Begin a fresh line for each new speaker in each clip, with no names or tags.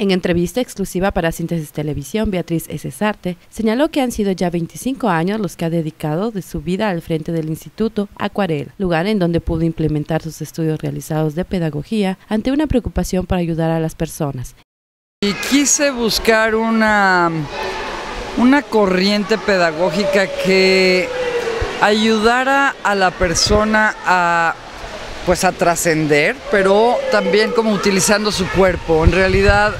En entrevista exclusiva para Síntesis Televisión, Beatriz S. Sarte señaló que han sido ya 25 años los que ha dedicado de su vida al frente del Instituto Acuarel, lugar en donde pudo implementar sus estudios realizados de pedagogía ante una preocupación para ayudar a las personas.
Y quise buscar una, una corriente pedagógica que ayudara a la persona a pues a trascender, pero también como utilizando su cuerpo. En realidad,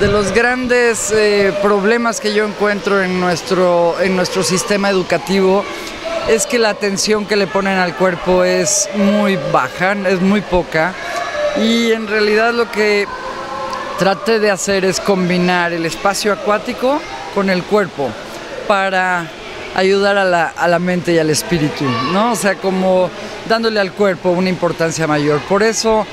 de los grandes eh, problemas que yo encuentro en nuestro, en nuestro sistema educativo es que la atención que le ponen al cuerpo es muy baja, es muy poca, y en realidad lo que traté de hacer es combinar el espacio acuático con el cuerpo para ayudar a la, a la mente y al espíritu, ¿no? O sea, como dándole al cuerpo una importancia mayor. Por eso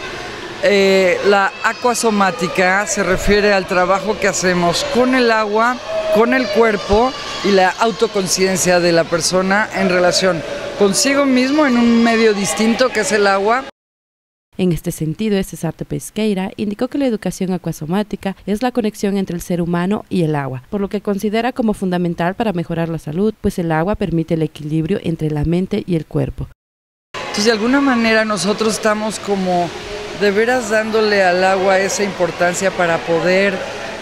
eh, la acuasomática se refiere al trabajo que hacemos con el agua, con el cuerpo y la autoconciencia de la persona en relación consigo mismo en un medio distinto que es el agua
en este sentido, Cesarte Pesqueira indicó que la educación acuasomática es la conexión entre el ser humano y el agua, por lo que considera como fundamental para mejorar la salud, pues el agua permite el equilibrio entre la mente y el cuerpo.
Entonces, de alguna manera nosotros estamos como de veras dándole al agua esa importancia para poder,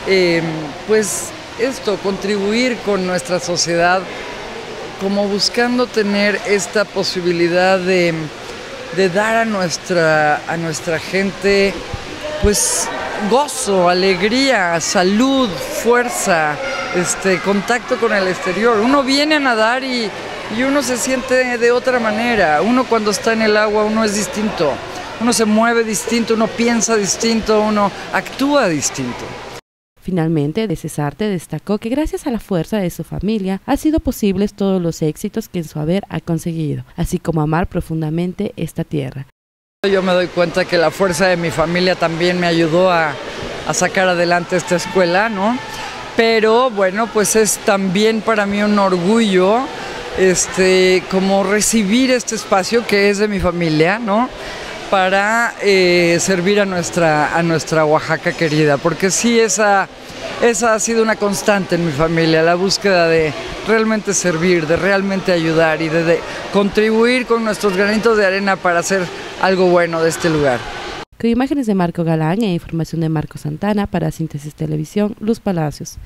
em, pues, esto, contribuir con nuestra sociedad, como buscando tener esta posibilidad de de dar a nuestra, a nuestra gente pues gozo, alegría, salud, fuerza, este, contacto con el exterior. Uno viene a nadar y, y uno se siente de otra manera. Uno cuando está en el agua, uno es distinto. Uno se mueve distinto, uno piensa distinto, uno actúa distinto.
Finalmente, de Cesarte destacó que gracias a la fuerza de su familia ha sido posibles todos los éxitos que en su haber ha conseguido, así como amar profundamente esta tierra.
Yo me doy cuenta que la fuerza de mi familia también me ayudó a, sacar adelante esta escuela, ¿no? Pero bueno, pues es también para mí un orgullo este, como recibir este espacio que es de mi familia, ¿no? Para eh, servir a nuestra, a nuestra Oaxaca querida, porque sí, esa, esa ha sido una constante en mi familia, la búsqueda de realmente servir, de realmente ayudar y de, contribuir con nuestros granitos de arena para hacer algo bueno de este lugar.
Con imágenes de Marco Galán e información de Marco Santana para Síntesis Televisión, Luz Palacios.